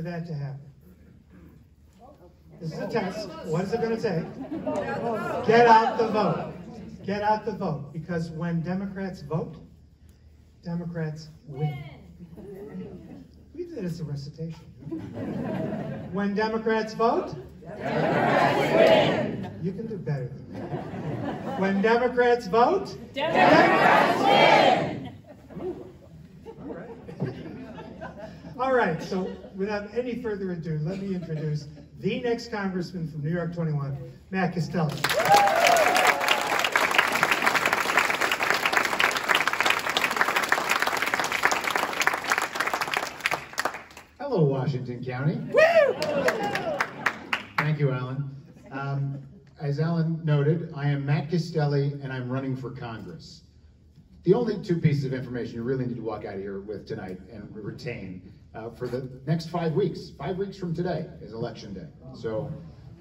for that to happen? This is a test. What is it going to take? Get out the vote. Get out the vote. Because when Democrats vote, Democrats win. We did it as a recitation. When Democrats vote, Democrats win. You can do better than that. When Democrats vote, Democrats win. All right. All right, so without any further ado, let me introduce the next congressman from New York 21, Matt Castelli. Hello, Washington County. Thank you, Alan. Um, as Alan noted, I am Matt Castelli and I'm running for Congress. The only two pieces of information you really need to walk out of here with tonight and retain uh, for the next five weeks, five weeks from today is election day. So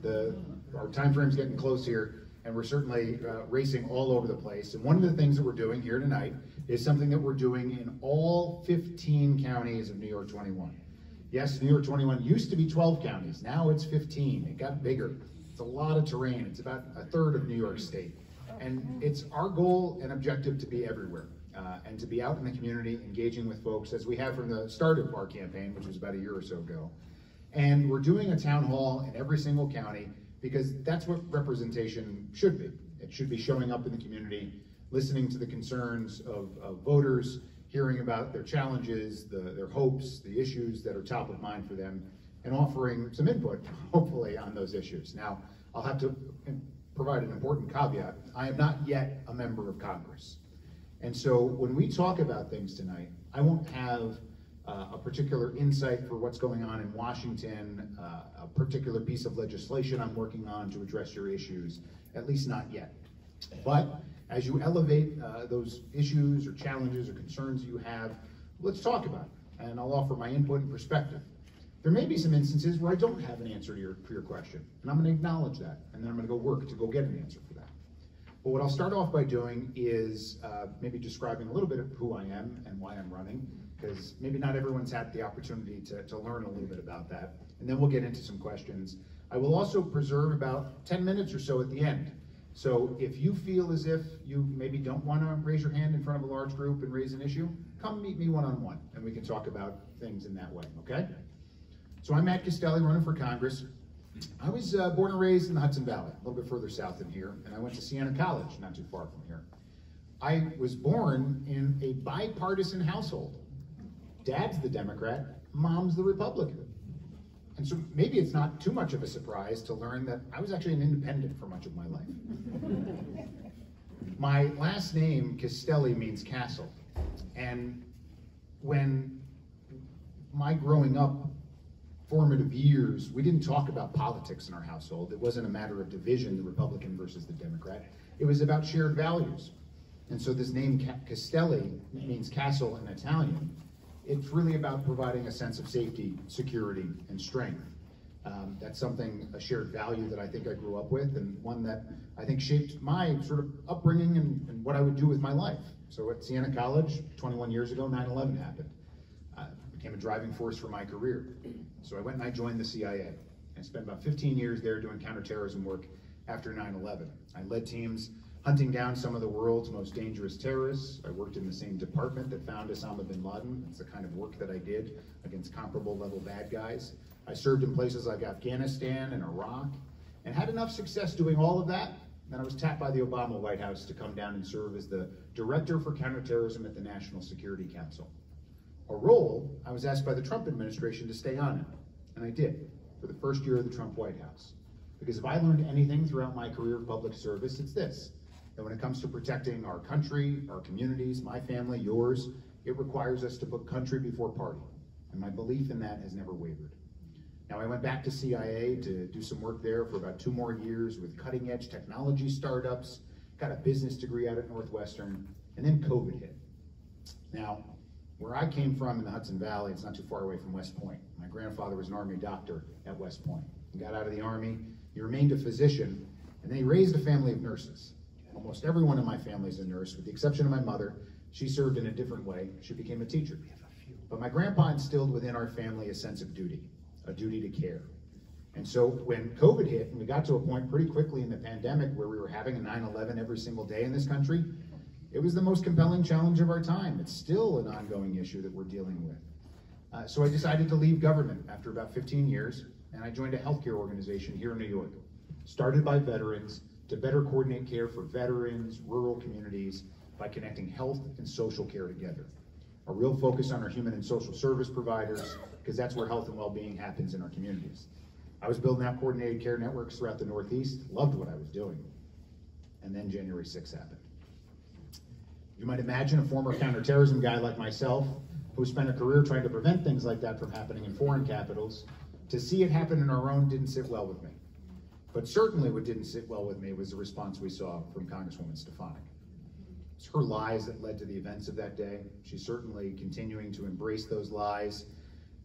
the, our time frame's getting close here and we're certainly uh, racing all over the place. And one of the things that we're doing here tonight is something that we're doing in all 15 counties of New York 21. Yes, New York 21 used to be 12 counties. Now it's 15. It got bigger. It's a lot of terrain. It's about a third of New York State. And it's our goal and objective to be everywhere uh, and to be out in the community engaging with folks as we have from the start of our campaign, which was about a year or so ago. And we're doing a town hall in every single county because that's what representation should be. It should be showing up in the community, listening to the concerns of, of voters, hearing about their challenges, the, their hopes, the issues that are top of mind for them, and offering some input, hopefully, on those issues. Now, I'll have to provide an important caveat. I am not yet a member of Congress. And so when we talk about things tonight, I won't have uh, a particular insight for what's going on in Washington, uh, a particular piece of legislation I'm working on to address your issues, at least not yet. But as you elevate uh, those issues or challenges or concerns you have, let's talk about it. And I'll offer my input and perspective. There may be some instances where I don't have an answer to your, your question, and I'm going to acknowledge that, and then I'm going to go work to go get an answer. But what I'll start off by doing is uh, maybe describing a little bit of who I am and why I'm running, because maybe not everyone's had the opportunity to, to learn a little bit about that. And then we'll get into some questions. I will also preserve about 10 minutes or so at the end so if you feel as if you maybe don't want to raise your hand in front of a large group and raise an issue, come meet me one-on-one -on -one, and we can talk about things in that way, okay? So I'm Matt Castelli, running for Congress. I was uh, born and raised in the Hudson Valley, a little bit further south than here, and I went to Siena College, not too far from here. I was born in a bipartisan household. Dad's the Democrat, mom's the Republican. And so maybe it's not too much of a surprise to learn that I was actually an independent for much of my life. my last name, Castelli, means castle. And when my growing up formative years, we didn't talk about politics in our household. It wasn't a matter of division, the Republican versus the Democrat. It was about shared values. And so this name Castelli means castle in Italian it's really about providing a sense of safety, security, and strength. Um, that's something, a shared value that I think I grew up with, and one that I think shaped my sort of upbringing and, and what I would do with my life. So at Siena College, 21 years ago, 9-11 happened. Uh, became a driving force for my career. So I went and I joined the CIA. I spent about 15 years there doing counterterrorism work after 9-11. I led teams hunting down some of the world's most dangerous terrorists. I worked in the same department that found Osama bin Laden. That's the kind of work that I did against comparable level bad guys. I served in places like Afghanistan and Iraq and had enough success doing all of that. Then I was tapped by the Obama White House to come down and serve as the Director for Counterterrorism at the National Security Council. A role I was asked by the Trump administration to stay on it, and I did for the first year of the Trump White House. Because if I learned anything throughout my career of public service, it's this that when it comes to protecting our country, our communities, my family, yours, it requires us to put country before party. And my belief in that has never wavered. Now, I went back to CIA to do some work there for about two more years with cutting edge technology startups, got a business degree out at Northwestern, and then COVID hit. Now, where I came from in the Hudson Valley, it's not too far away from West Point. My grandfather was an Army doctor at West Point. He got out of the Army, he remained a physician, and then he raised a family of nurses. Almost everyone in my family is a nurse, with the exception of my mother. She served in a different way. She became a teacher. But my grandpa instilled within our family a sense of duty. a duty to care. And so when COVID hit, and we got to a point pretty quickly in the pandemic where we were having a 9-11 every single day in this country, it was the most compelling challenge of our time. It's still an ongoing issue that we're dealing with. Uh, so I decided to leave government after about 15 years, and I joined a healthcare organization here in New York, started by veterans to better coordinate care for veterans, rural communities, by connecting health and social care together. A real focus on our human and social service providers, because that's where health and well-being happens in our communities. I was building out coordinated care networks throughout the Northeast, loved what I was doing. And then January 6th happened. You might imagine a former counterterrorism guy like myself, who spent a career trying to prevent things like that from happening in foreign capitals, to see it happen in our own didn't sit well with me. But certainly what didn't sit well with me was the response we saw from Congresswoman Stefanik. It's her lies that led to the events of that day. She's certainly continuing to embrace those lies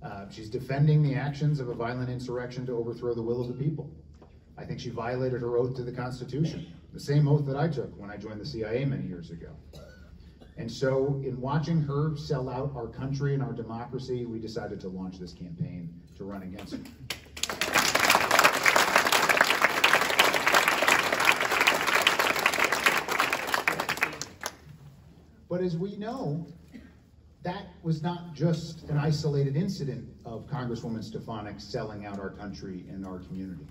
uh, she's defending the actions of a violent insurrection to overthrow the will of the people. I think she violated her oath to the Constitution, the same oath that I took when I joined the CIA many years ago. And so, in watching her sell out our country and our democracy, we decided to launch this campaign to run against her. But as we know, that was not just an isolated incident of Congresswoman Stefanik selling out our country and our community.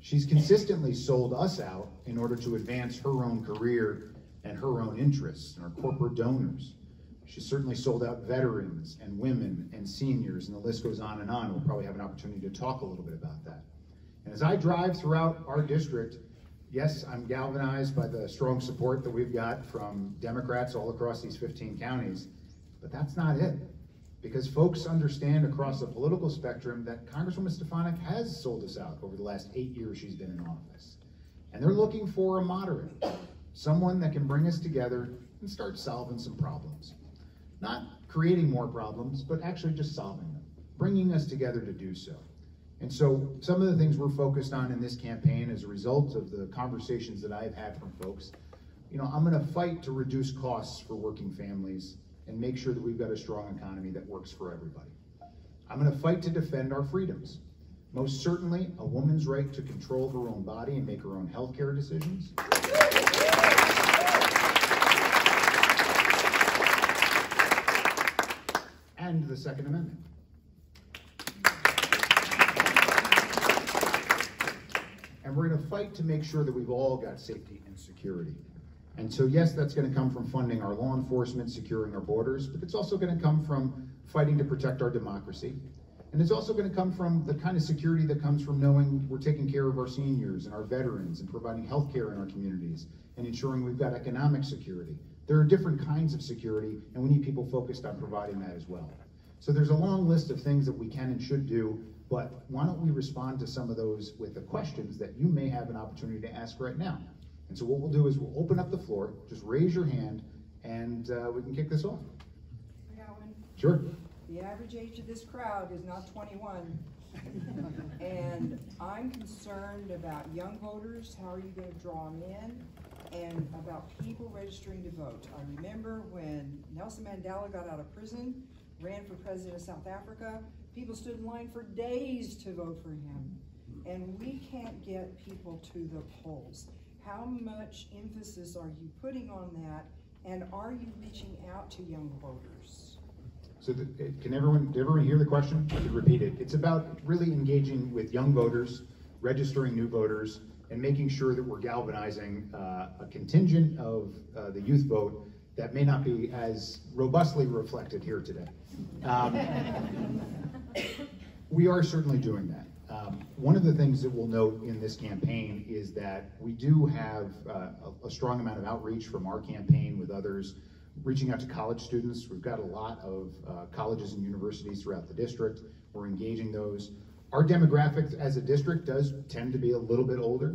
She's consistently sold us out in order to advance her own career and her own interests and our corporate donors. She certainly sold out veterans and women and seniors, and the list goes on and on. We'll probably have an opportunity to talk a little bit about that. And as I drive throughout our district, yes, I'm galvanized by the strong support that we've got from Democrats all across these 15 counties. But that's not it. Because folks understand across the political spectrum that Congresswoman Stefanik has sold us out over the last eight years she's been in office. And they're looking for a moderate, someone that can bring us together and start solving some problems. Not creating more problems, but actually just solving them, bringing us together to do so. And so some of the things we're focused on in this campaign as a result of the conversations that I've had from folks, you know, I'm gonna fight to reduce costs for working families and make sure that we've got a strong economy that works for everybody. I'm going to fight to defend our freedoms. Most certainly, a woman's right to control her own body and make her own health care decisions. And the Second Amendment. And we're going to fight to make sure that we've all got safety and security. And so, yes, that's going to come from funding our law enforcement, securing our borders, but it's also going to come from fighting to protect our democracy. And it's also going to come from the kind of security that comes from knowing we're taking care of our seniors and our veterans and providing health care in our communities and ensuring we've got economic security. There are different kinds of security, and we need people focused on providing that as well. So there's a long list of things that we can and should do, but why don't we respond to some of those with the questions that you may have an opportunity to ask right now? And so what we'll do is we'll open up the floor, just raise your hand, and uh, we can kick this off. I got one. Sure. The average age of this crowd is not 21. and I'm concerned about young voters, how are you going to draw them in, and about people registering to vote. I remember when Nelson Mandela got out of prison, ran for president of South Africa, people stood in line for days to vote for him. And we can't get people to the polls. How much emphasis are you putting on that? And are you reaching out to young voters? So the, can everyone, did everyone hear the question? I could repeat it. It's about really engaging with young voters, registering new voters, and making sure that we're galvanizing uh, a contingent of uh, the youth vote that may not be as robustly reflected here today. Um, we are certainly doing that. Um, one of the things that we'll note in this campaign is that we do have uh, a, a, strong amount of outreach from our campaign with others, reaching out to college students. We've got a lot of uh, colleges and universities throughout the district. We're engaging those. Our demographic as a district does tend to be a little bit older,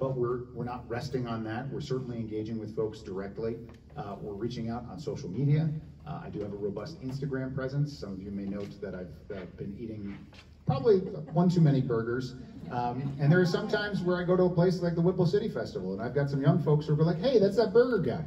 but we're, we're not resting on that. We're certainly engaging with folks directly. Uh, we're reaching out on social media. Uh, I do have a robust Instagram presence. Some of you may note that I've been eating probably one too many burgers. Um, and there are some times where I go to a place like the Whipple City Festival, and I've got some young folks who are like, hey, that's that burger guy.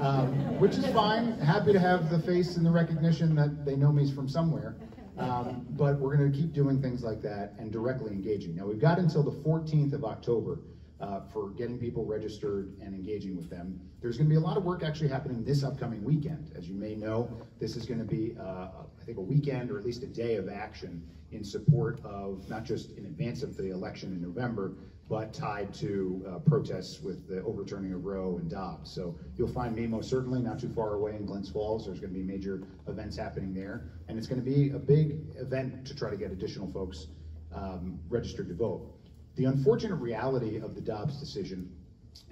Um, which is fine. Happy to have the face and the recognition that they know me from somewhere. Um, but we're going to keep doing things like that and directly engaging. Now, we've got until the 14th of October uh, for getting people registered and engaging with them. There's going to be a lot of work actually happening this upcoming weekend. As you may know, this is going to be, uh, I think, a weekend or at least a day of action in support of not just in advance of the election in November, but tied to uh, protests with the overturning of Roe and Dobbs. So you'll find me most certainly not too far away in Glens Falls. There's going to be major events happening there, and it's going to be a big event to try to get additional folks um, registered to vote. The unfortunate reality of the Dobbs decision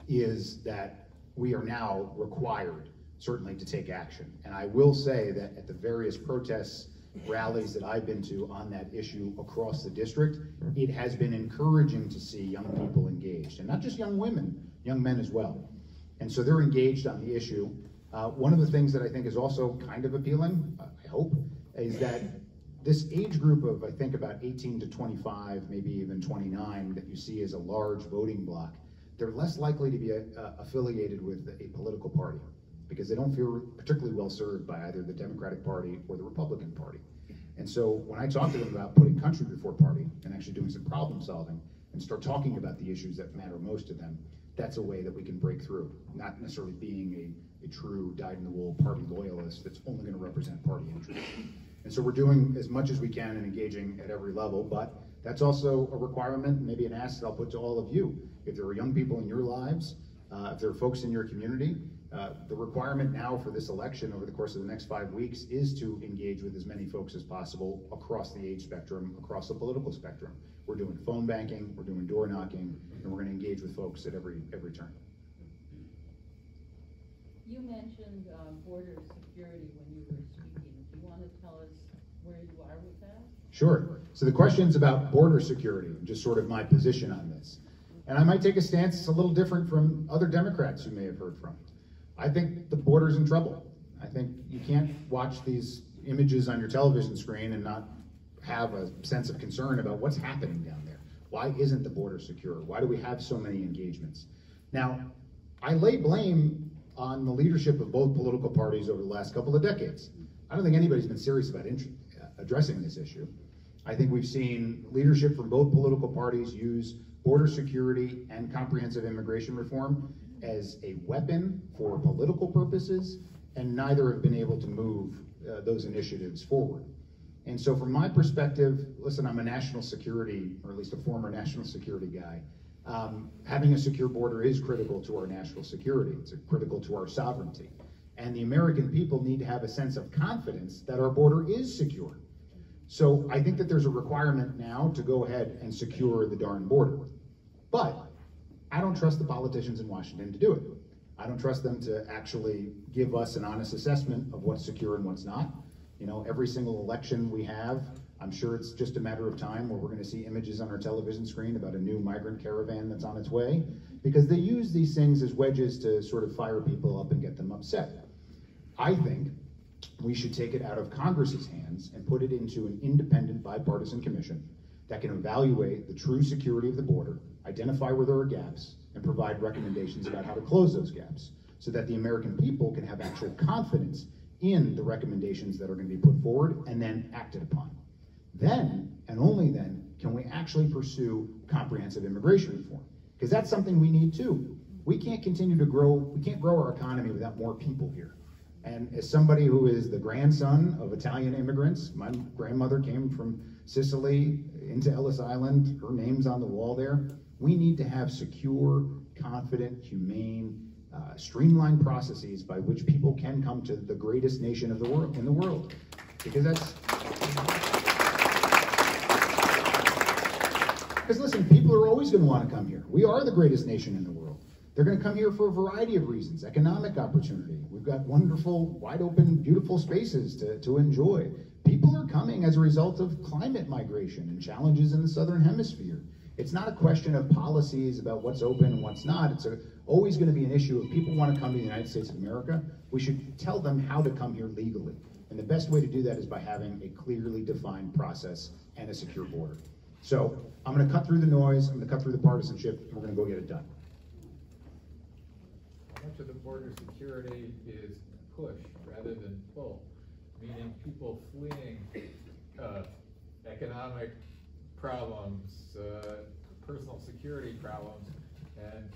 is that we are now required, certainly, to take action. And I will say that at the various protests, rallies that I've been to on that issue across the district, it has been encouraging to see young people engaged, and not just young women, young men as well. And so they're engaged on the issue. Uh, one of the things that I think is also kind of appealing, uh, I hope, is that this age group of, I think, about 18 to 25, maybe even 29, that you see as a large voting bloc, they're less likely to be uh, affiliated with a political party because they don't feel particularly well served by either the Democratic Party or the Republican Party. And so when I talk to them about putting country before party and actually doing some problem solving and start talking about the issues that matter most to them, that's a way that we can break through, not necessarily being a, a true dyed-in-the-wool party loyalist that's only going to represent party interests. And so we're doing as much as we can and engaging at every level, but that's also a requirement, maybe an ask that I'll put to all of you. If there are young people in your lives, uh, if there are folks in your community, uh, the requirement now for this election over the course of the next five weeks is to engage with as many folks as possible across the age spectrum, across the political spectrum. We're doing phone banking, we're doing door knocking, and we're going to engage with folks at every every turn. You mentioned um, border security when you were speaking. Do you want to tell us where you are with that? Sure. So the question's about border security, and just sort of my position on this. And I might take a stance that's a little different from other Democrats you may have heard from. I think the border's in trouble. I think you can't watch these images on your television screen and not have a sense of concern about what's happening down there. Why isn't the border secure? Why do we have so many engagements? Now, I lay blame on the leadership of both political parties over the last couple of decades. I don't think anybody's been serious about uh, addressing this issue. I think we've seen leadership from both political parties use border security and comprehensive immigration reform as a weapon for political purposes, and neither have been able to move uh, those initiatives forward. And so, from my perspective, listen, I'm a national security, or at least a former national security guy. Um, having a secure border is critical to our national security. It's critical to our sovereignty. And the American people need to have a sense of confidence that our border is secure. So I think that there's a requirement now to go ahead and secure the darn border. But I don't trust the politicians in Washington to do it. I don't trust them to actually give us an honest assessment of what's secure and what's not. You know, every single election we have, I'm sure it's just a matter of time where we're going to see images on our television screen about a new migrant caravan that's on its way, because they use these things as wedges to sort of fire people up and get them upset. I think we should take it out of Congress's hands and put it into an independent bipartisan commission that can evaluate the true security of the border, identify where there are gaps, and provide recommendations about how to close those gaps so that the American people can have actual confidence in the recommendations that are going to be put forward and then acted upon. Then, and only then, can we actually pursue comprehensive immigration reform. Because that's something we need too. We can't continue to grow, we can't grow our economy without more people here. And as somebody who is the grandson of Italian immigrants, my grandmother came from Sicily into Ellis Island, her name's on the wall there. We need to have secure, confident, humane, uh, streamlined processes by which people can come to the greatest nation of the world in the world. Because that's because listen, people are always going to want to come here. We are the greatest nation in the world. They're going to come here for a variety of reasons. Economic opportunity. We've got wonderful, wide open, beautiful spaces to, to enjoy. People are coming as a result of climate migration and challenges in the southern hemisphere. It's not a question of policies about what's open and what's not. It's a, always going to be an issue if people want to come to the United States of America, we should tell them how to come here legally. And the best way to do that is by having a clearly defined process and a secure border. So I'm going to cut through the noise, I'm going to cut through the partisanship, and we're going to go get it done. Much of the border security is push rather than pull, meaning people fleeing uh, economic problems, uh, personal security problems, and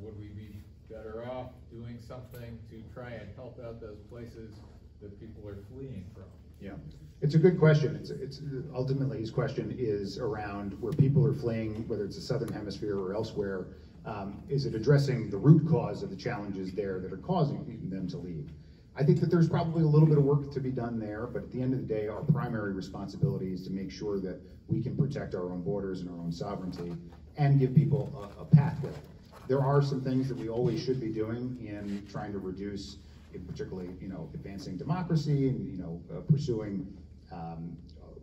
would we be better off doing something to try and help out those places that people are fleeing from? Yeah, it's a good question. It's, it's, ultimately, his question is around where people are fleeing, whether it's the southern hemisphere or elsewhere. Um, is it addressing the root cause of the challenges there that are causing them to leave? I think that there's probably a little bit of work to be done there, but at the end of the day, our primary responsibility is to make sure that we can protect our own borders and our own sovereignty and give people a, a pathway. There are some things that we always should be doing in trying to reduce particularly, you know, advancing democracy and, you know, uh, pursuing um,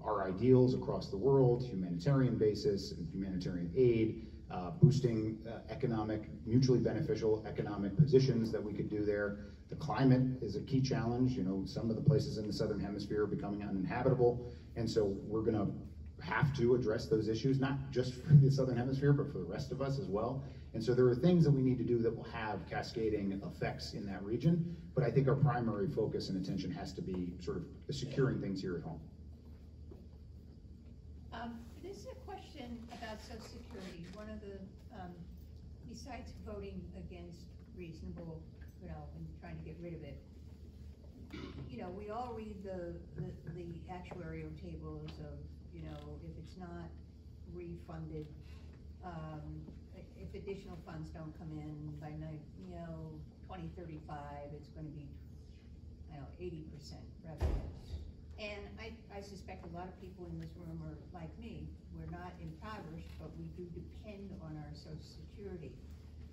our ideals across the world, humanitarian basis and humanitarian aid, uh, boosting uh, economic, mutually beneficial economic positions that we could do there. The climate is a key challenge. You know, some of the places in the southern hemisphere are becoming uninhabitable, and so we're going to have to address those issues, not just for the southern hemisphere, but for the rest of us as well. And so there are things that we need to do that will have cascading effects in that region. But I think our primary focus and attention has to be sort of securing things here at home. Um, this is a question about social security. One of the, um, besides voting against reasonable, you know, and trying to get rid of it, you know, we all read the, the, the actuarial tables of, know, if it's not refunded, um, if additional funds don't come in by you know, twenty thirty-five, it's gonna be, I know, eighty percent revenue. And I, I suspect a lot of people in this room are like me, we're not impoverished, but we do depend on our social security.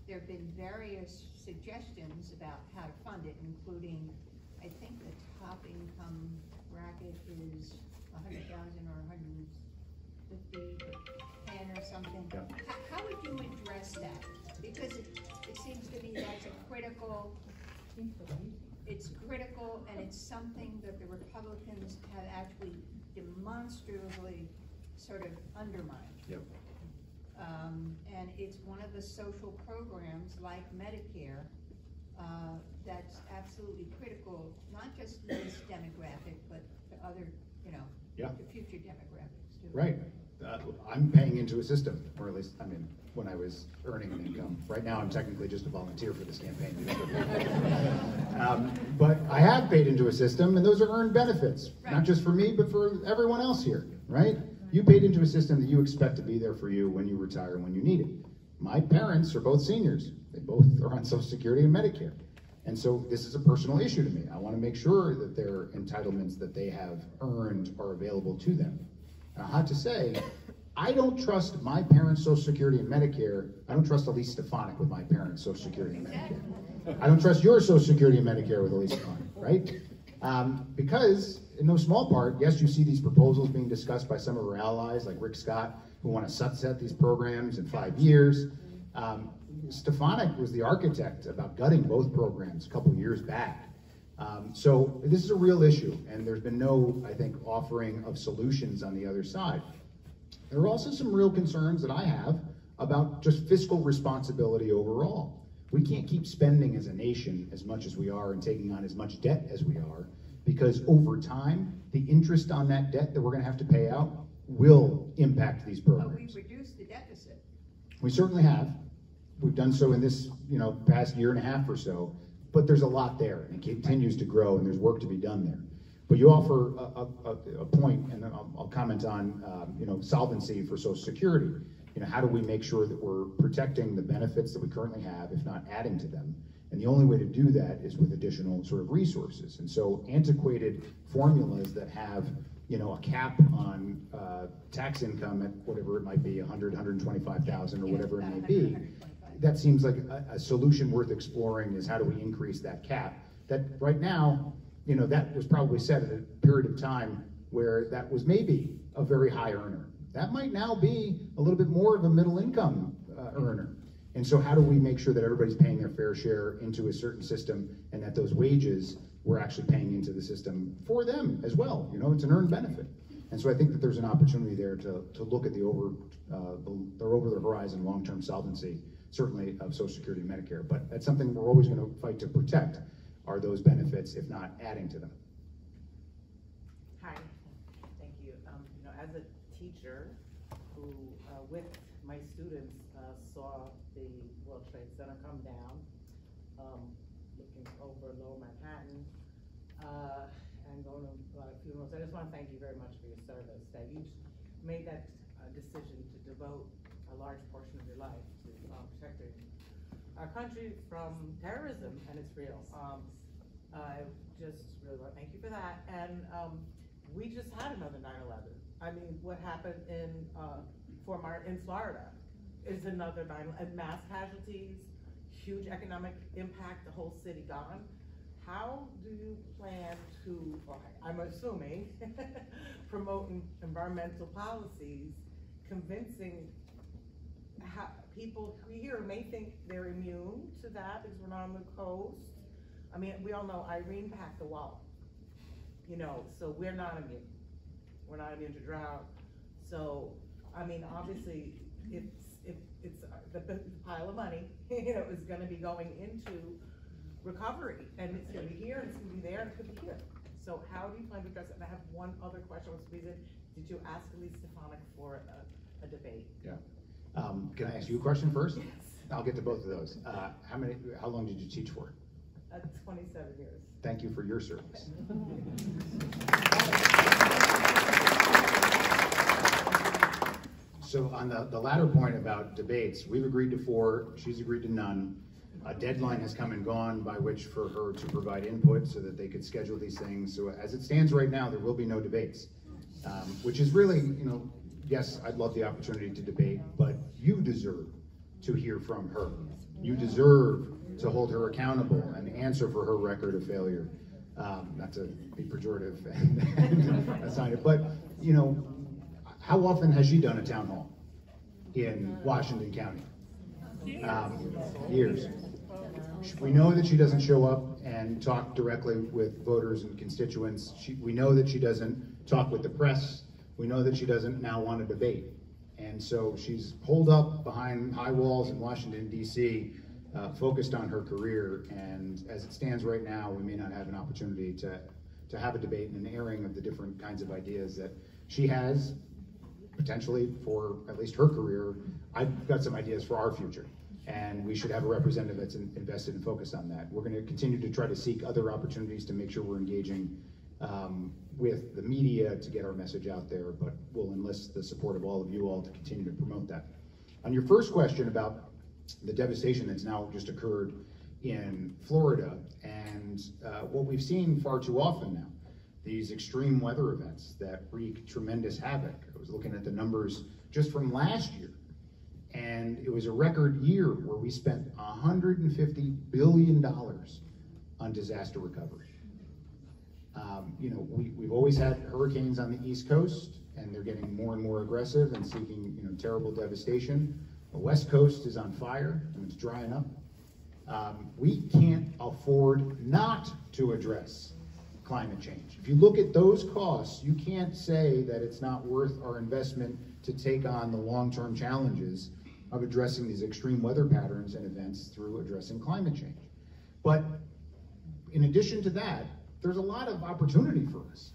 There have been various suggestions about how to fund it, including, I think the top income bracket is a hundred thousand or a hundred and fifty, ten or something. Yeah. How, how would you address that? Because it, it seems to me that's a critical, it's critical and it's something that the Republicans have actually demonstrably sort of undermined. Yep. Um, and it's one of the social programs like Medicare, uh, that's absolutely critical, not just to this demographic, but to other, you know, Yeah. to future demographics too. Right. Uh, I'm paying into a system, or at least, I mean, when I was earning an income. Right now, I'm technically just a volunteer for this campaign. um, but I have paid into a system, and those are earned benefits, not just for me, but for everyone else here, right? You paid into a system that you expect to be there for you when you retire, and when you need it. My parents are both seniors. They both are on Social Security and Medicare. And so this is a personal issue to me. I want to make sure that their entitlements that they have earned are available to them. And I have to say, I don't trust my parents' Social Security and Medicare. I don't trust Elise Stefanik with my parents' Social Security and Medicare. I don't trust your Social Security and Medicare with Elise Stefanik, right? Um, because, in no small part, yes, you see these proposals being discussed by some of our allies, like Rick Scott, who want to sunset these programs in five years. Um, Stefanik was the architect about gutting both programs a couple years back. Um, so this is a real issue, and there's been no, I think, offering of solutions on the other side. There are also some real concerns that I have about just fiscal responsibility overall. We can't keep spending as a nation as much as we are and taking on as much debt as we are, because over time, the interest on that debt that we're gonna have to pay out will impact these But programs. we've reduced the deficit. We certainly have. We've done so in this, you know, past year and a half or so, but there's a lot there and it continues to grow and there's work to be done there. But you offer a, a, a- point, and then I'll, I'll comment on, um, you know, solvency for Social Security. You know, how do we make sure that we're protecting the benefits that we currently have, if not adding to them? And the only way to do that is with additional sort of resources. And so antiquated formulas that have, you know, a cap on, uh, tax income at whatever it might be, a hundred, hundred and twenty-five thousand or whatever it may be. 125. That seems like a, a solution worth exploring is how do we increase that cap? That right now, you know, that was probably set at a period of time where that was maybe a very high earner. That might now be a little bit more of a middle income uh, earner. And so how do we make sure that everybody's paying their fair share into a certain system and that those wages we're actually paying into the system for them as well? You know, it's an earned benefit. And so I think that there's an opportunity there to, to look at the over, uh, the, the over the horizon long-term solvency, certainly of Social Security and Medicare. But that's something we're always gonna fight to protect, are those benefits, if not adding to them. Hi, thank you. You know, as a teacher who, uh, with my students, uh, saw the World Trade Center come down, um, looking over Lower Manhattan, uh, and going to a lot of funerals, I just wanna thank you very much for your service, that you made that, uh, decision to devote a large portion of your life um, protecting our country from terrorism, and it's real. Um, I just really want to thank you for that. And um, we just had another 9/11. I mean, what happened in uh, Fort Martin in Florida is another 9 and mass casualties, huge economic impact, the whole city gone. How do you plan to, or I'm assuming, promote en- environmental policies, convincing people here may think they're immune to that because we're not on the coast. I mean, we all know Irene packed the wall, you know, so we're not immune. We're not immune to drought. So, I mean, obviously, it's, if, it's, uh, the, pile of money, you know, is gonna be going into recovery. And it's gonna be here, and it's gonna be there, and it could be here. So how do you plan to address it? And I have one other question. Did you ask Elise Stefanik for a, a debate? Yeah. Um, can I ask you a question first? Yes. I'll get to both of those. Uh, how many, how long did you teach for? Uh, twenty-seven years. Thank you for your service. So on the, the latter point about debates, we've agreed to four, she's agreed to none. A deadline has come and gone by which for her to provide input so that they could schedule these things. So as it stands right now, there will be no debates. Um, which is really, you know, yes, I'd love the opportunity to debate, but you deserve to hear from her. You deserve to hold her accountable and answer for her record of failure. Um, not to be pejorative and, and assign it, but you know, how often has she done a town hall in Washington County? Um, years. We know that she doesn't show up and talk directly with voters and constituents. She, we know that she doesn't talk with the press. We know that she doesn't now want to debate. And so she's pulled up behind high walls in Washington, D.C., uh, focused on her career. And as it stands right now, we may not have an opportunity to, to have a debate and an airing of the different kinds of ideas that she has potentially for at least her career. I've got some ideas for our future. And we should have a representative that's in- invested and focused on that. We're going to continue to try to seek other opportunities to make sure we're engaging um, with the media to get our message out there, but we'll enlist the support of all of you all to continue to promote that. On your first question about the devastation that's now just occurred in Florida and uh, what we've seen far too often now, these extreme weather events that wreak tremendous havoc. I was looking at the numbers just from last year, and it was a record year where we spent $150 billion on disaster recovery. Um, you know, we, we've always had hurricanes on the East Coast, and they're getting more and more aggressive and seeking, you know, terrible devastation. The West Coast is on fire, and it's drying up. Um, we can't afford not to address climate change. If you look at those costs, you can't say that it's not worth our investment to take on the long-term challenges of addressing these extreme weather patterns and events through addressing climate change. But in addition to that, there's a lot of opportunity for us.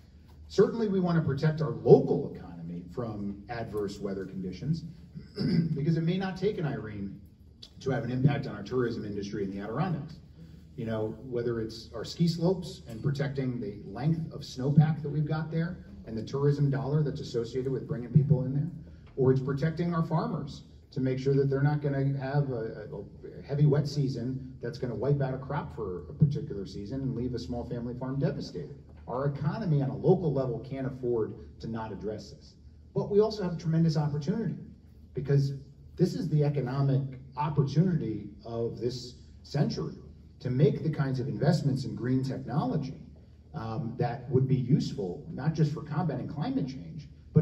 Certainly, we want to protect our local economy from adverse weather conditions because it may not take an Irene to have an impact on our tourism industry in the Adirondacks. You know, whether it's our ski slopes and protecting the length of snowpack that we've got there and the tourism dollar that's associated with bringing people in there, or it's protecting our farmers to make sure that they're not going to have a, a, heavy wet season that's going to wipe out a crop for a particular season and leave a small family farm devastated. Our economy on a local level can't afford to not address this. But we also have a tremendous opportunity because this is the economic opportunity of this century to make the kinds of investments in green technology um, that would be useful, not just for combating climate change,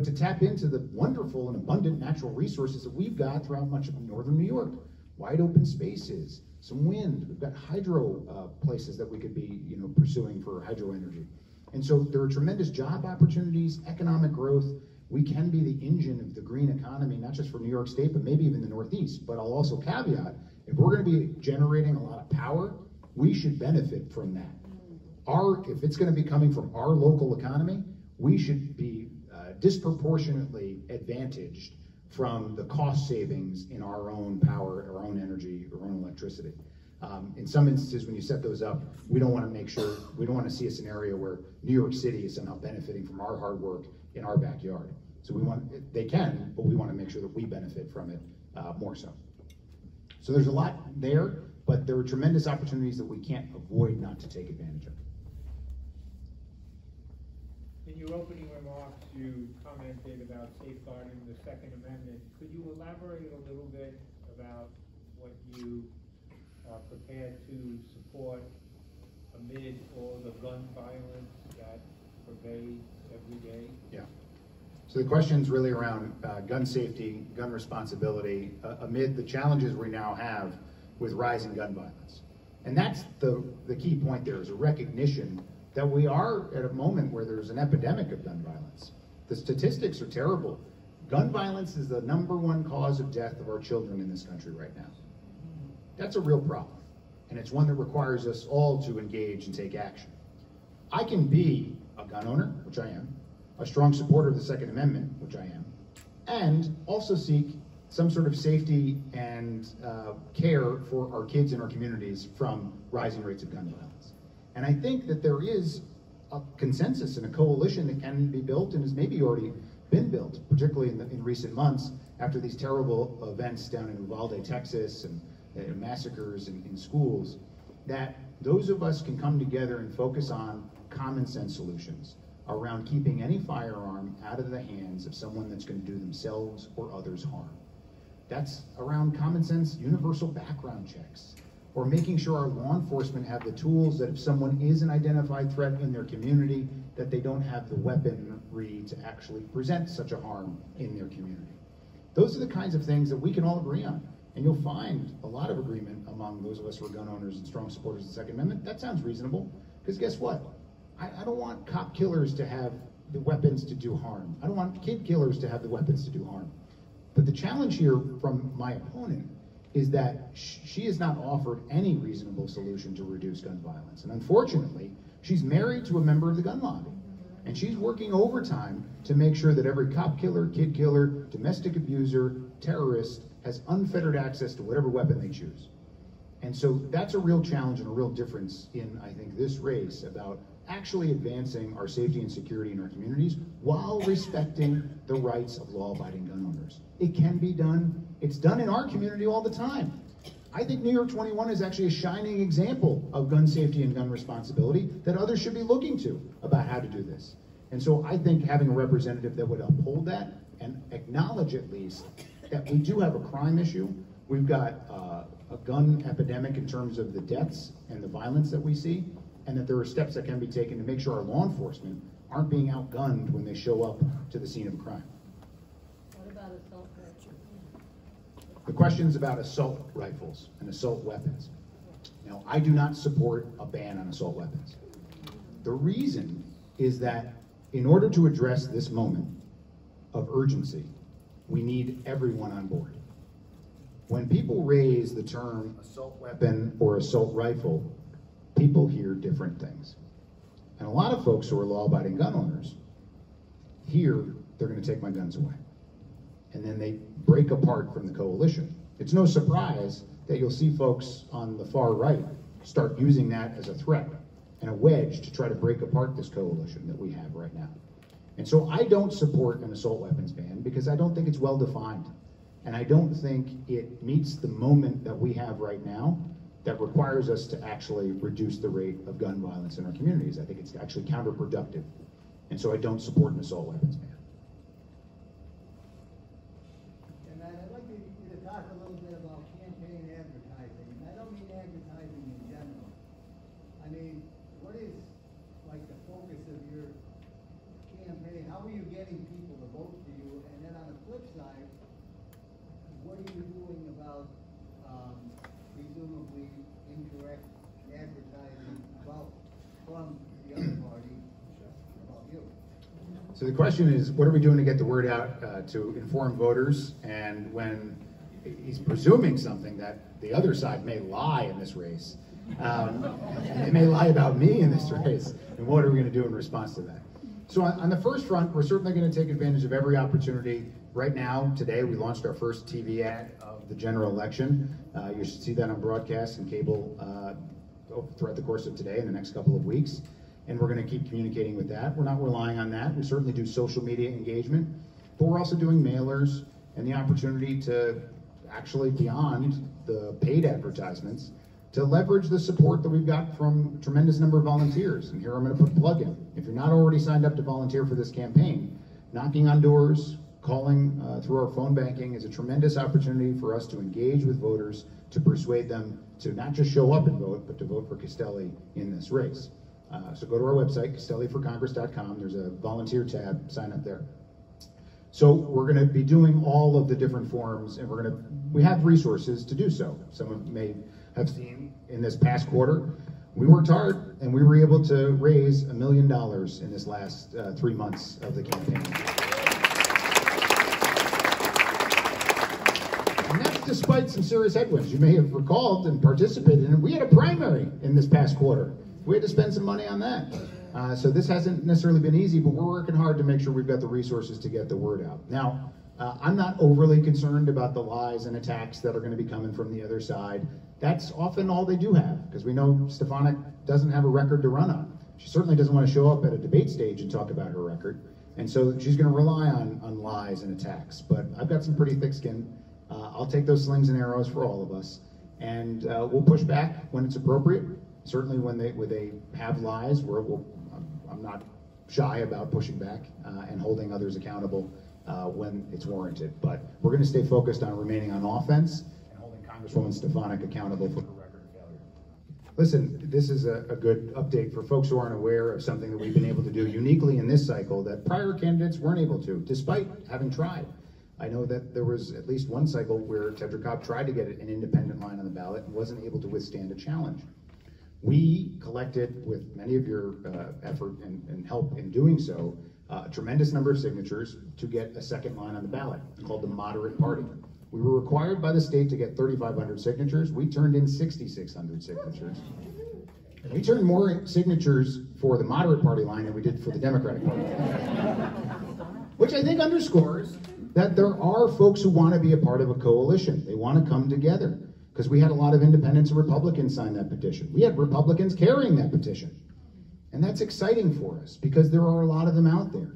to tap into the wonderful and abundant natural resources that we've got throughout much of northern New York. Wide open spaces, some wind, we've got hydro uh, places that we could be you know, pursuing for hydro energy. And so there are tremendous job opportunities, economic growth. We can be the engine of the green economy, not just for New York State, but maybe even the Northeast. But I'll also caveat, if we're gonna be generating a lot of power, we should benefit from that. Our, if it's gonna be coming from our local economy, we should disproportionately advantaged from the cost savings in our own power, our own energy, our own electricity. Um, in some instances, when you set those up, we don't want to make sure, we don't want to see a scenario where New York City is somehow benefiting from our hard work in our backyard. So we want, they can, but we want to make sure that we benefit from it uh, more so. So there's a lot there, but there are tremendous opportunities that we can't avoid not to take advantage of. In your opening remarks, you commented about safeguarding the Second Amendment. Could you elaborate a little bit about what you are prepared to support amid all the gun violence that pervades every day? Yeah. So the question is really around uh, gun safety, gun responsibility, uh, amid the challenges we now have with rising gun violence. And that's the, the key point there is a recognition that we are at a moment where there's an epidemic of gun violence. The statistics are terrible. Gun violence is the number one cause of death of our children in this country right now. That's a real problem. And it's one that requires us all to engage and take action. I can be a gun owner, which I am, a strong supporter of the Second Amendment, which I am, and also seek some sort of safety and uh, care for our kids in our communities from rising rates of gun violence. And I think that there is a consensus and a coalition that can be built and has maybe already been built, particularly in, the, in recent months after these terrible events down in Uvalde, Texas, and, and massacres in, in schools, that those of us can come together and focus on common sense solutions around keeping any firearm out of the hands of someone that's going to do themselves or others harm. That's around common sense universal background checks or making sure our law enforcement have the tools that if someone is an identified threat in their community, that they don't have the weaponry to actually present such a harm in their community. Those are the kinds of things that we can all agree on. And you'll find a lot of agreement among those of us who are gun owners and strong supporters of the Second Amendment. That sounds reasonable. Because guess what? I, I don't want cop killers to have the weapons to do harm. I don't want kid killers to have the weapons to do harm. But the challenge here from my opponent is that she has not offered any reasonable solution to reduce gun violence. And unfortunately, she's married to a member of the gun lobby. And she's working overtime to make sure that every cop killer, kid killer, domestic abuser, terrorist has unfettered access to whatever weapon they choose. And so that's a real challenge and a real difference in, I think, this race about actually advancing our safety and security in our communities while respecting the rights of law-abiding gun owners. It can be done. It's done in our community all the time. I think New York 21 is actually a shining example of gun safety and gun responsibility that others should be looking to about how to do this. And so I think having a representative that would uphold that and acknowledge at least that we do have a crime issue. We've got uh, a gun epidemic in terms of the deaths and the violence that we see and that there are steps that can be taken to make sure our law enforcement aren't being outgunned when they show up to the scene of a crime. What about assault rifles? The question's about assault rifles and assault weapons. Now, I do not support a ban on assault weapons. The reason is that in order to address this moment of urgency, we need everyone on board. When people raise the term assault weapon or assault rifle, people hear different things. And a lot of folks who are law abiding gun owners hear they're going to take my guns away. And then they break apart from the coalition. It's no surprise that you'll see folks on the far right start using that as a threat and a wedge to try to break apart this coalition that we have right now. And so I don't support an assault weapons ban because I don't think it's well defined. And I don't think it meets the moment that we have right now that requires us to actually reduce the rate of gun violence in our communities. I think it's actually counterproductive. And so I don't support an assault weapons ban. And I'd like you to talk a little bit about campaign advertising. And I don't mean advertising in general. I mean, what is like the focus of your campaign? How are you getting people to vote for you? And then on the flip side, what are you doing about, um, presumably incorrect advertising about, from the other party about you? So the question is, what are we doing to get the word out uh, to inform voters? And when he's presuming something that the other side may lie in this race, um, they may lie about me in this race, and what are we going to do in response to that? So on, on the first front, we're certainly going to take advantage of every opportunity. Right now, today, we launched our first TV ad of the general election. Uh, you should see that on broadcast and cable uh, throughout the course of today and the next couple of weeks. And we're going to keep communicating with that. We're not relying on that. We certainly do social media engagement, but we're also doing mailers and the opportunity to actually beyond the paid advertisements to leverage the support that we've got from a tremendous number of volunteers. And here I'm going to put a plug in. If you're not already signed up to volunteer for this campaign, knocking on doors, calling uh, through our phone banking is a tremendous opportunity for us to engage with voters to persuade them to not just show up and vote, but to vote for Castelli in this race. Uh, so go to our website, castelliforcongress.com. There's a volunteer tab, sign up there. So we're going to be doing all of the different forms, and we're going to we have resources to do so. Some of you may have seen in this past quarter, we worked hard and we were able to raise a million dollars in this last uh, three months of the campaign. That's despite some serious headwinds. You may have recalled and participated in. We had a primary in this past quarter. We had to spend some money on that. Uh, so this hasn't necessarily been easy, but we're working hard to make sure we've got the resources to get the word out. Now, uh, I'm not overly concerned about the lies and attacks that are going to be coming from the other side. That's often all they do have, because we know Stefanik doesn't have a record to run on. She certainly doesn't want to show up at a debate stage and talk about her record. And so she's going to rely on, on lies and attacks. But I've got some pretty thick skin. Uh, I'll take those slings and arrows for all of us. And uh, we'll push back when it's appropriate. Certainly when they, when they have lies, we're, we'll, I'm not shy about pushing back uh, and holding others accountable uh, when it's warranted. But we're going to stay focused on remaining on offense and holding Congresswoman Stefanik accountable for her record of failure. Listen, this is a, a, good update for folks who aren't aware of something that we've been able to do uniquely in this cycle that prior candidates weren't able to, despite having tried. I know that there was at least one cycle where Tedra Cobb tried to get an independent line on the ballot and wasn't able to withstand a challenge. We collected, with many of your uh, effort and, and help in doing so, uh, a tremendous number of signatures to get a second line on the ballot called the Moderate Party. We were required by the state to get 3,500 signatures. We turned in 6,600 signatures. We turned more signatures for the Moderate Party line than we did for the Democratic Party. Which I think underscores that there are folks who want to be a part of a coalition. They want to come together. Because we had a lot of independents and Republicans sign that petition. We had Republicans carrying that petition. And that's exciting for us because there are a lot of them out there.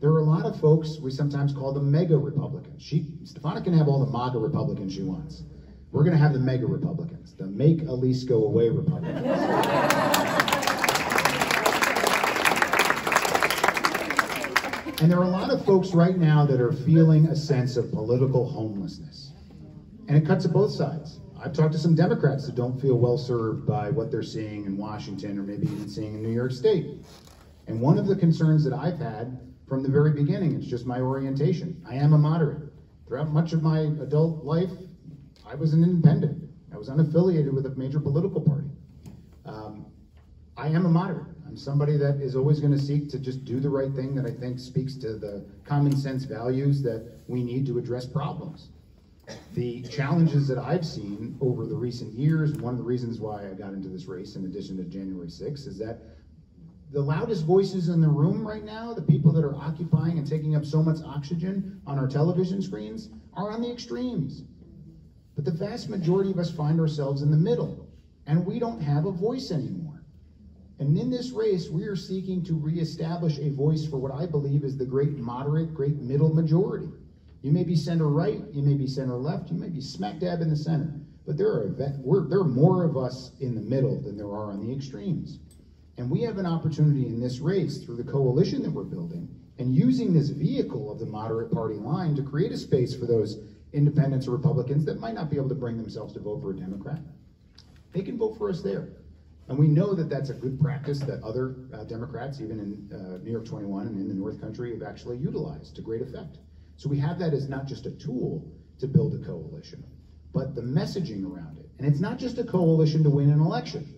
There are a lot of folks, we sometimes call them mega Republicans. She, Stefanik can have all the MAGA Republicans she wants. We're going to have the mega Republicans, the make Elise go away Republicans. and there are a lot of folks right now that are feeling a sense of political homelessness. And it cuts at both sides. I've talked to some Democrats that don't feel well served by what they're seeing in Washington or maybe even seeing in New York State. And one of the concerns that I've had from the very beginning, it's just my orientation. I am a moderate. Throughout much of my adult life, I was an independent. I was unaffiliated with a major political party. Um, I am a moderate. I'm somebody that is always going to seek to just do the right thing that I think speaks to the common sense values that we need to address problems the challenges that I've seen over the recent years, one of the reasons why I got into this race, in addition to January 6th, is that the loudest voices in the room right now, the people that are occupying and taking up so much oxygen on our television screens, are on the extremes. But the vast majority of us find ourselves in the middle, and we don't have a voice anymore. And in this race, we are seeking to reestablish a voice for what I believe is the great moderate, great middle majority. You may be center right, you may be center left, you may be smack dab in the center. But there are, there are more of us in the middle than there are on the extremes. And we have an opportunity in this race through the coalition that we're building and using this vehicle of the moderate party line to create a space for those independents or Republicans that might not be able to bring themselves to vote for a Democrat. They can vote for us there. And we know that that's a good practice that other uh, Democrats, even in uh, New York 21 and in the North Country, have actually utilized to great effect. So we have that as not just a tool to build a coalition, but the messaging around it. And it's not just a coalition to win an election.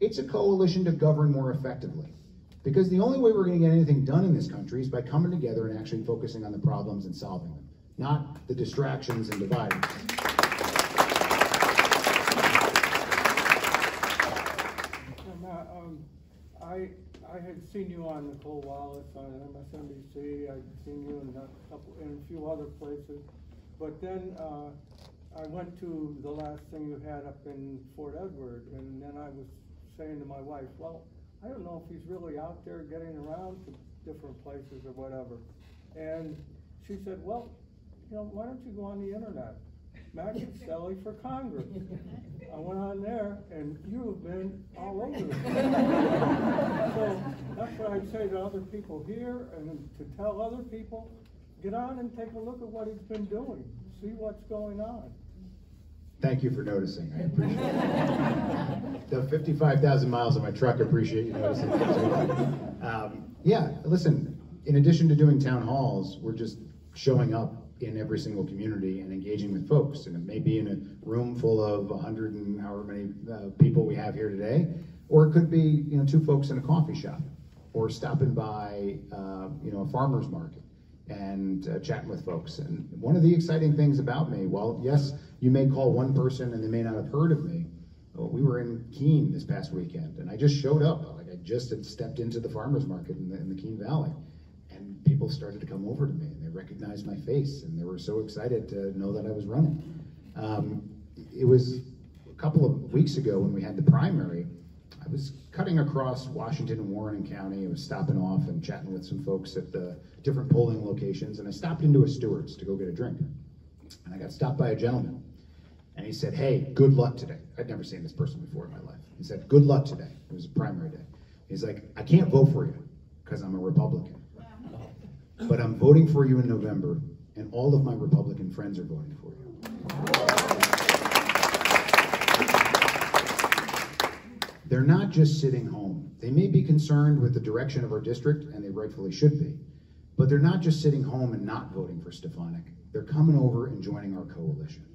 It's a coalition to govern more effectively. Because the only way we're going to get anything done in this country is by coming together and actually focusing on the problems and solving them, not the distractions and dividing. Seen you on Nicolle Wallace on MSNBC, I've seen you in a couple, in a few other places. But then, uh, I went to the last thing you had up in Fort Edward, and then I was saying to my wife, well, I don't know if he's really out there getting around to different places or whatever. And she said, well, you know, why don't you go on the internet? Matt Castelli for Congress. I went on there and you have been all over the. So that's what I'd say to other people here and to tell other people, get on and take a look at what he's been doing, see what's going on. Thank you for noticing. I appreciate it. the 55,000 miles of my truck I appreciate you noticing. Um, yeah, listen, in addition to doing town halls, we're just showing up in every single community and engaging with folks. And it may be in a room full of 100 and however many uh, people we have here today, or it could be, you know, two folks in a coffee shop, or stopping by, uh, you know, a farmer's market and uh, chatting with folks. And one of the exciting things about me, well, yes, you may call one person and they may not have heard of me. Well, we were in Keene this past weekend, and I just showed up. Like I just had stepped into the farmers market in the, in the Keene Valley, and people started to come over to me, recognized my face, and they were so excited to know that I was running. Um, it was a couple of weeks ago when we had the primary. I was cutting across Washington and Warren County. I was stopping off and chatting with some folks at the different polling locations, and I stopped into a Stewart's to go get a drink. And I got stopped by a gentleman, and he said, Hey, good luck today. I'd never seen this person before in my life. He said, Good luck today. It was a primary day. He's like, I can't vote for you because I'm a Republican. But I'm voting for you in November, and all of my Republican friends are voting for you. They're not just sitting home. They may be concerned with the direction of our district, and they rightfully should be. But they're not just sitting home and not voting for Stefanik. They're coming over and joining our coalition.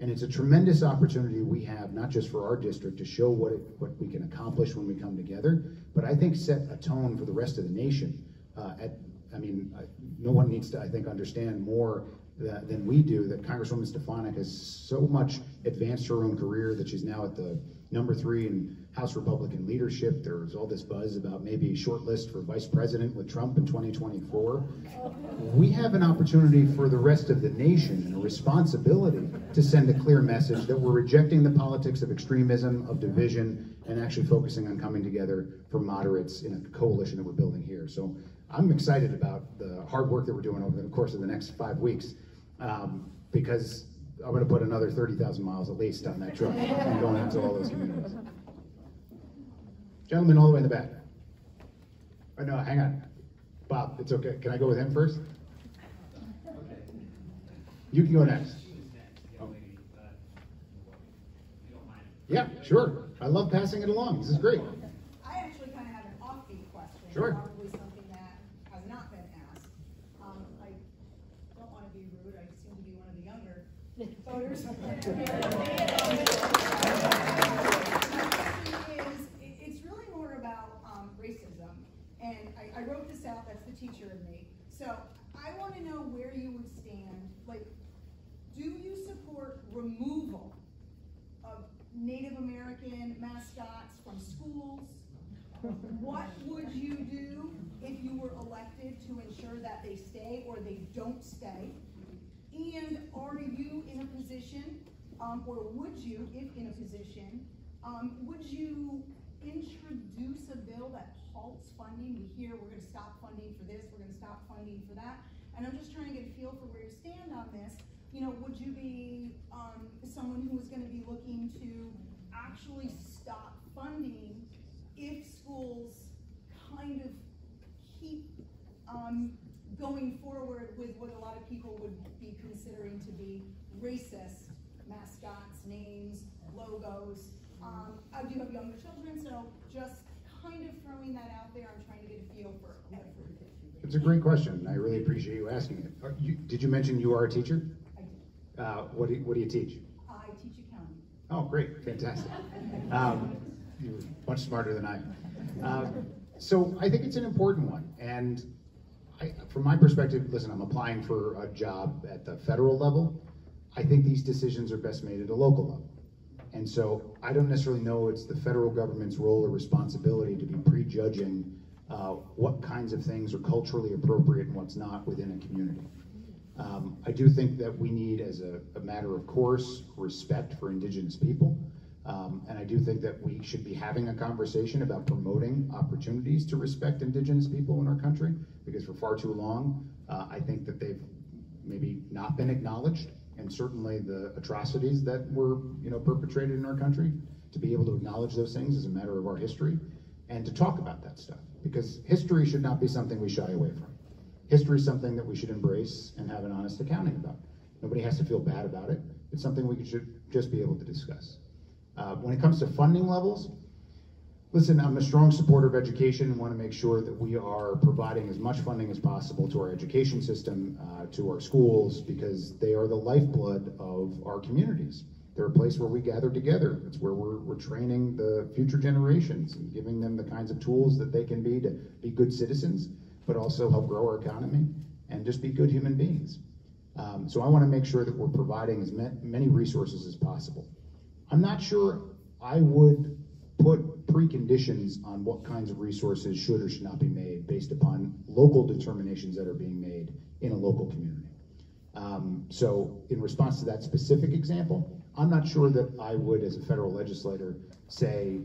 And it's a tremendous opportunity we have, not just for our district, to show what, it, what we can accomplish when we come together, but I think set a tone for the rest of the nation. Uh, at, I mean, no one needs to, I think, understand more that, than we do that Congresswoman Stefanik has so much advanced her own career that she's now at the number three in House Republican leadership. There's all this buzz about maybe a short list for vice president with Trump in 2024. We have an opportunity for the rest of the nation and a responsibility to send a clear message that we're rejecting the politics of extremism, of division, and actually focusing on coming together for moderates in a coalition that we're building here. So I'm excited about the hard work that we're doing over the course of the next five weeks um, because I'm going to put another 30,000 miles at least on that truck and going into all those communities. Gentleman all the way in the back. Oh, no, hang on. Bob, it's okay. Can I go with him first? You can go next. Oh. Yeah, sure. I love passing it along. This is great. I actually kind of have an offbeat question. Sure. Probably something that has not been asked. Um, I don't want to be rude, I seem to be one of the younger voters. Is, it's really more about, um, racism. And I, I wrote this out, that's the teacher in me. So I want to know where you would stand, like, do you support removal of Native American mascots from schools? What would you do if you were elected to ensure that they stay or they don't stay? And are you in a position, um, or would you, if in a position, um, would you introduce a bill that halts funding? We hear we're gonna stop funding for this, we're gonna stop funding for that. And I'm just trying to get a feel for where you stand on this. You know, would you be, um, someone who is gonna be looking to actually stop funding if schools kind of keep, um, going forward with what a lot of people would considering to be racist mascots, names, logos. Um, I do have younger children, so just kind of throwing that out there, I'm trying to get a feel for everything. It's a great question. I really appreciate you asking it. You, did you mention you are a teacher? I do. Uh, what, do you, what do you teach? I teach accounting. Oh, great, fantastic. Um, you're much smarter than I am. Um, so I think it's an important one. And I, from my perspective, listen, I'm applying for a job at the federal level. I think these decisions are best made at a local level. And so I don't necessarily know it's the federal government's role or responsibility to be prejudging uh, what kinds of things are culturally appropriate and what's not within a community. Um, I do think that we need, as a, a matter of course, respect for Indigenous people. Um, and I do think that we should be having a conversation about promoting opportunities to respect Indigenous people in our country, because for far too long, uh, I think that they've maybe not been acknowledged, and certainly the atrocities that were, you know, perpetrated in our country, to be able to acknowledge those things as a matter of our history, and to talk about that stuff, because history should not be something we shy away from. History is something that we should embrace and have an honest accounting about. Nobody has to feel bad about it. It's something we should just be able to discuss. Uh, when it comes to funding levels, listen, I'm a strong supporter of education and want to make sure that we are providing as much funding as possible to our education system, uh, to our schools, because they are the lifeblood of our communities. They're a place where we gather together. It's where we're, we're training the future generations and giving them the kinds of tools that they can be to be good citizens, but also help grow our economy and just be good human beings. Um, so I want to make sure that we're providing as many resources as possible. I'm not sure I would preconditions on what kinds of resources should or should not be made based upon local determinations that are being made in a local community. Um, so in response to that specific example, I'm not sure that I would, as a federal legislator, say,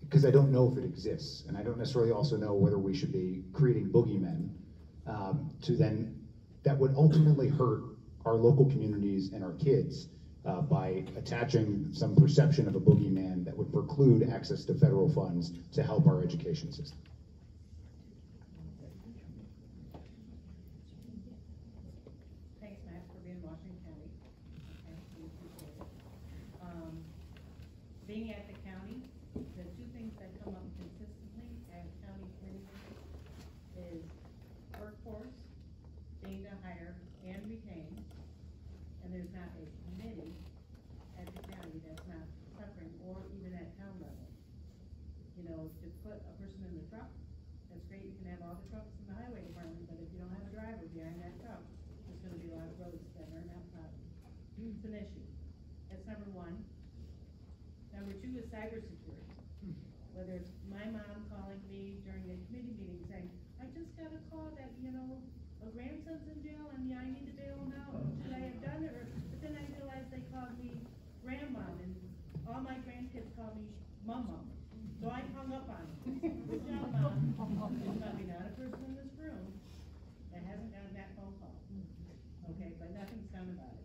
because I don't know if it exists, and I don't necessarily also know whether we should be creating boogeymen um, to then, that would ultimately hurt our local communities and our kids uh, by attaching some perception of a boogeyman that would preclude access to federal funds to help our education system. Thanks, Matt, for being in Washington County. Um, being at the county, the two things that come up consistently at county committees is workforce, being to hire and retain, and there's not a committee at the county that's not suffering, or even at town level. You know, to put a person in the truck, that's great, you can have all the trucks in the highway department, but if you don't have a driver behind that truck, there's gonna be a lot of roads that are not plowed. It's an issue. That's number one. Number two is cybersecurity. Whether it's my mom calling me during a committee meeting saying, I just got a call that, you know, a grandson's in jail and yeah, I need to bail him out. Should I have done it? Or, but then I realized they called me grandmom and all my grandkids call me mum mum. So I hung up on them. Good job, mom. There's probably not a person in this room that hasn't gotten that phone call. Okay, but nothing's done about it.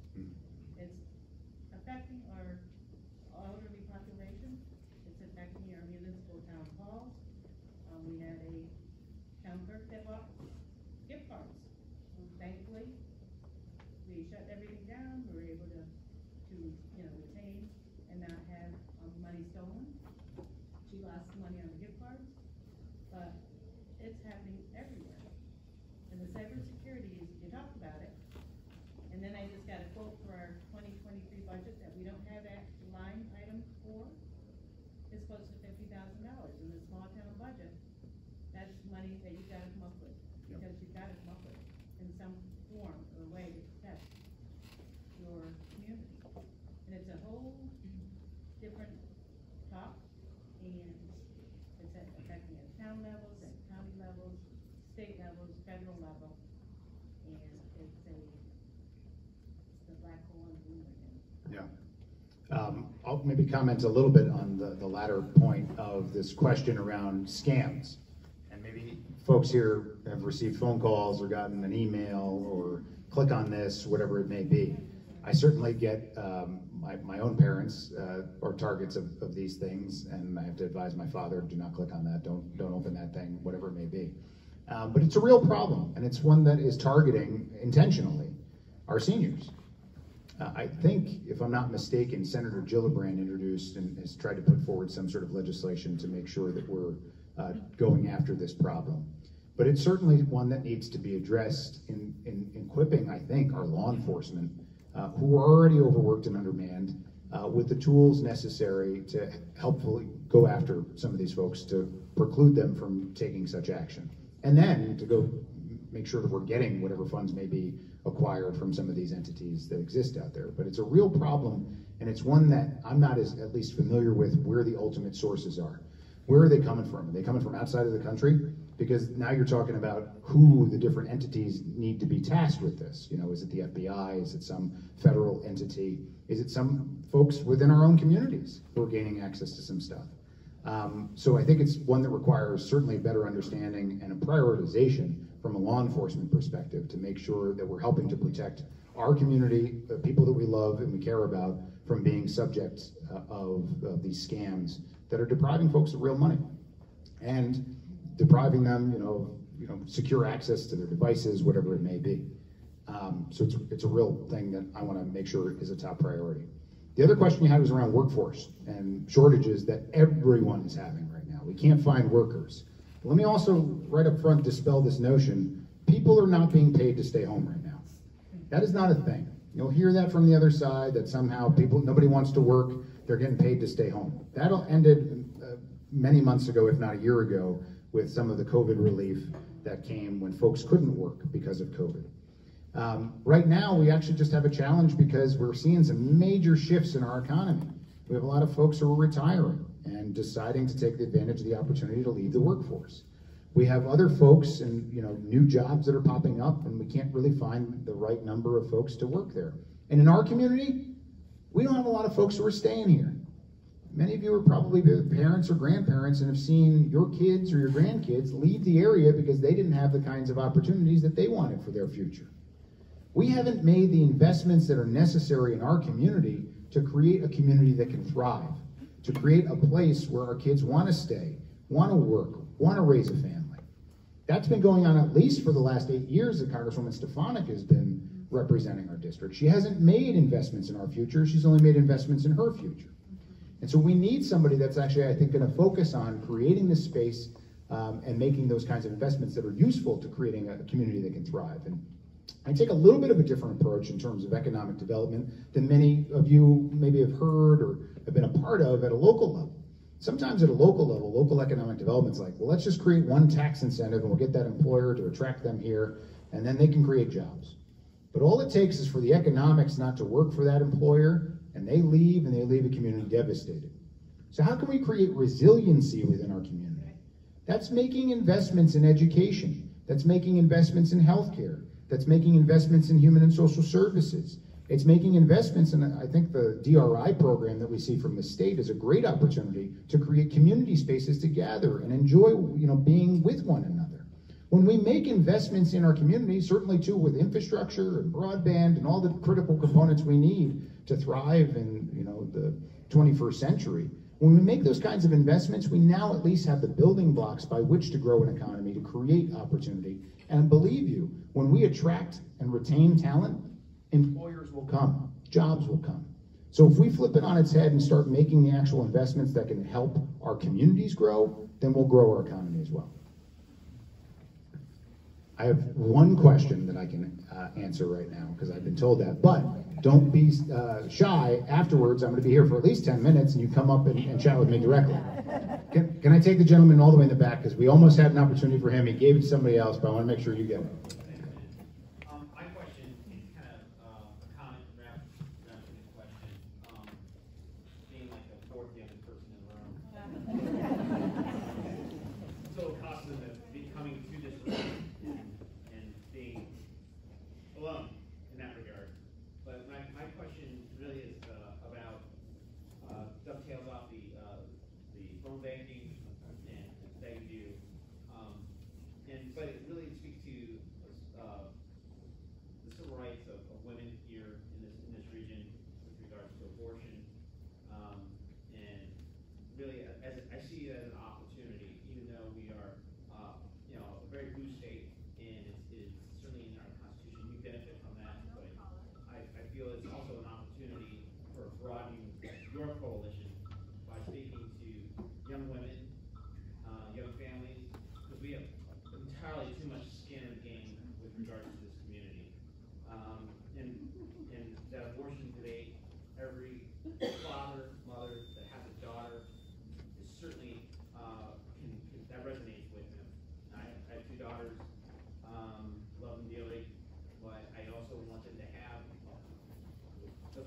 It's affecting our elderly population. It's affecting our municipal town halls. Um, we had a town clerk that bought gift cards. Thankfully, we shut everything down. We were able to, to, you know, retain and not have, um, money stolen. She lost some money on the gift cards, but it's happening everywhere. And the cybersecurity is, you talked about it, and then I just got a quote for our twenty twenty-three budget that we don't have that line item for. It's close to fifty thousand dollars in the small town budget. That's money that you gotta come up with, Up with in some form or way to protect your community. And it's a whole different talk, and it's affecting at town levels, at county levels, state levels, federal level, and it's a, the black hole in the moon. Yeah. Um, I'll maybe comment a little bit on the, the latter point of this question around scams. And maybe folks here have received phone calls or gotten an email or click on this, whatever it may be. I certainly get, um, my, my own parents, uh, are targets of, of these things, and I have to advise my father, do not click on that, don't, don't open that thing, whatever it may be. Um, but it's a real problem, and it's one that is targeting intentionally our seniors. Uh, I think, if I'm not mistaken, Senator Gillibrand introduced and has tried to put forward some sort of legislation to make sure that we're uh, going after this problem. But it's certainly one that needs to be addressed in, in equipping, I think, our law enforcement, uh, who are already overworked and undermanned, uh, with the tools necessary to helpfully go after some of these folks to preclude them from taking such action. And then to go make sure that we're getting whatever funds may be acquired from some of these entities that exist out there. But it's a real problem, and it's one that I'm not as at least familiar with where the ultimate sources are. Where are they coming from? Are they coming from outside of the country? Because now you're talking about who the different entities need to be tasked with this. You know, is it the FBI? Is it some federal entity? Is it some folks within our own communities who are gaining access to some stuff? Um, so I think it's one that requires certainly a better understanding and a prioritization from a law enforcement perspective to make sure that we're helping to protect our community, the people that we love and we care about, from being subjects uh, of, of these scams that are depriving folks of real money and depriving them, you know, you know, secure access to their devices, whatever it may be. Um, so it's, it's a real thing that I want to make sure is a top priority. The other question you had was around workforce and shortages that everyone is having right now. We can't find workers. Let me also, right up front, dispel this notion. People are not being paid to stay home right now. That is not a thing. You'll hear that from the other side that somehow people, nobody wants to work, they're getting paid to stay home. That ended uh, many months ago, if not a year ago, with some of the COVID relief that came when folks couldn't work because of COVID. Um, right now, we actually just have a challenge because we're seeing some major shifts in our economy. We have a lot of folks who are retiring and deciding to take advantage of the opportunity to leave the workforce. We have other folks and you know new jobs that are popping up, and we can't really find the right number of folks to work there. And in our community, we don't have a lot of folks who are staying here. Many of you are probably parents or grandparents and have seen your kids or your grandkids leave the area because they didn't have the kinds of opportunities that they wanted for their future. We haven't made the investments that are necessary in our community to create a community that can thrive, to create a place where our kids want to stay, want to work, want to raise a family. That's been going on at least for the last eight years that Congresswoman Stefanik has been representing our district. She hasn't made investments in our future, she's only made investments in her future. And so we need somebody that's actually, I think, going to focus on creating this space um, and making those kinds of investments that are useful to creating a community that can thrive. And I take a little bit of a different approach in terms of economic development than many of you maybe have heard or have been a part of at a local level. Sometimes at a local level, local economic development is like, well, let's just create one tax incentive and we'll get that employer to attract them here, and then they can create jobs. But all it takes is for the economics not to work for that employer, and they leave and they leave a community devastated. So how can we create resiliency within our community? That's making investments in education. That's making investments in healthcare that's making investments in human and social services. It's making investments, and I think the DRI program that we see from the state is a great opportunity to create community spaces to gather and enjoy, you know, being with one another. When we make investments in our community, certainly too with infrastructure and broadband and all the critical components we need to thrive in, you know, the 21st century, when we make those kinds of investments, we now at least have the building blocks by which to grow an economy, to create opportunity. And believe you, when we attract and retain talent, employers will come, jobs will come. So if we flip it on its head and start making the actual investments that can help our communities grow, then we'll grow our economy as well. I have one question that I can uh, answer right now because I've been told that, but don't be uh, shy. Afterwards, I'm going to be here for at least 10 minutes and you come up and, and chat with me directly. Can, can I take the gentleman all the way in the back because we almost had an opportunity for him. He gave it to somebody else, but I want to make sure you get it.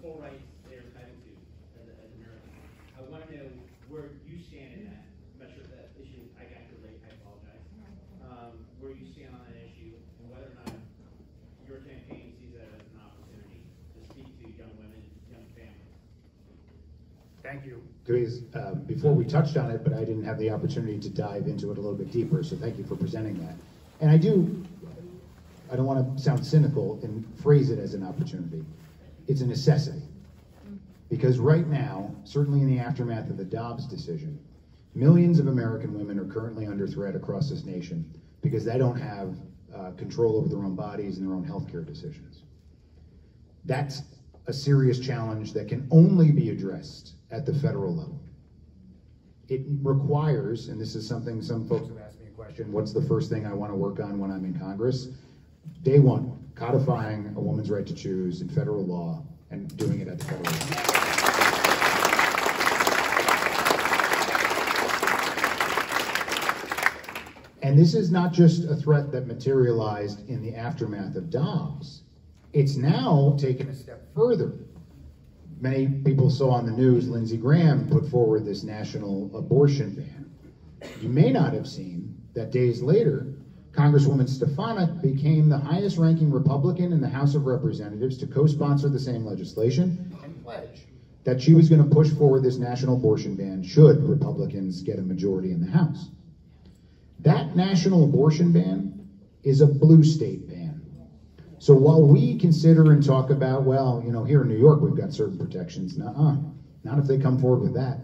full rights they're entitled to as, as Americans. I want to know where you stand in that especially that issue, I got here late, I apologize. Um, where you stand on that issue and whether or not your campaign sees that as an opportunity to speak to young women, young families. Thank you. Because, uh, before we touched on it, but I didn't have the opportunity to dive into it a little bit deeper, so thank you for presenting that. And I do, I don't want to sound cynical and phrase it as an opportunity. It's a necessity. Because right now, certainly in the aftermath of the Dobbs decision, millions of American women are currently under threat across this nation because they don't have uh, control over their own bodies and their own healthcare decisions. That's a serious challenge that can only be addressed at the federal level. It requires, and this is something some folks have asked me a question, what's the first thing I want to work on when I'm in Congress? Day one, codifying a woman's right to choose in federal law and doing it at the federal level. And this is not just a threat that materialized in the aftermath of Dobbs. It's now taken a step further. Many people saw on the news Lindsey Graham put forward this national abortion ban. You may not have seen that days later, Congresswoman Stefanik became the highest ranking Republican in the House of Representatives to co sponsor the same legislation and pledge that she was going to push forward this national abortion ban should Republicans get a majority in the House. That national abortion ban is a blue state ban. So while we consider and talk about, well, you know, here in New York we've got certain protections, nuh-uh, not if they come forward with that.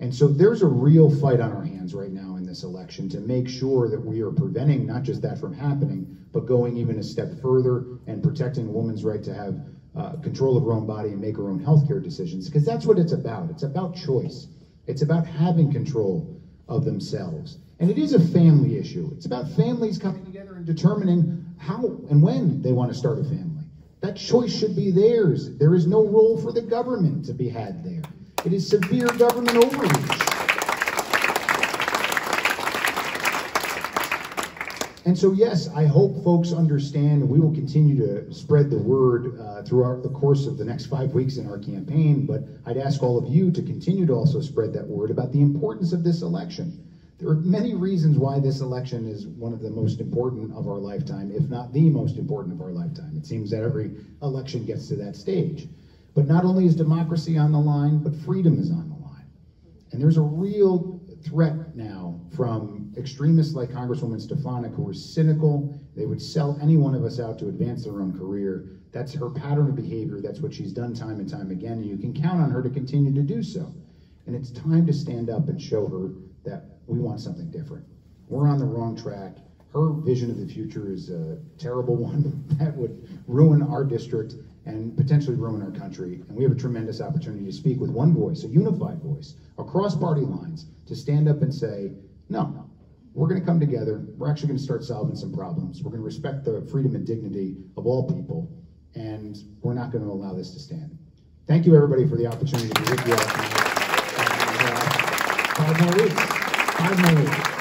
And so there's a real fight on our hands right now in this election to make sure that we are preventing not just that from happening, but going even a step further and protecting a woman's right to have uh, control of her own body and make her own healthcare decisions. Because that's what it's about. It's about choice. It's about having control of themselves. And it is a family issue. It's about families coming together and determining how and when they want to start a family. That choice should be theirs. There is no role for the government to be had there. It is severe government overreach. And so, yes, I hope folks understand, and we will continue to spread the word uh, throughout the course of the next five weeks in our campaign. But I'd ask all of you to continue to also spread that word about the importance of this election. There are many reasons why this election is one of the most important of our lifetime, if not the most important of our lifetime. It seems that every election gets to that stage. But not only is democracy on the line, but freedom is on the line. And there's a real threat now from extremists like Congresswoman Stefanik who are cynical. They would sell any one of us out to advance their own career. That's her pattern of behavior. That's what she's done time and time again. And you can count on her to continue to do so. And it's time to stand up and show her that we want something different. We're on the wrong track. Her vision of the future is a terrible one that would ruin our district and potentially ruin our country. And we have a tremendous opportunity to speak with one voice, a unified voice, across party lines, to stand up and say, no, no. we're going to come together. We're actually going to start solving some problems. We're going to respect the freedom and dignity of all people, and we're not going to allow this to stand. Thank you, everybody, for the opportunity to be with you all five more weeks. Five more weeks.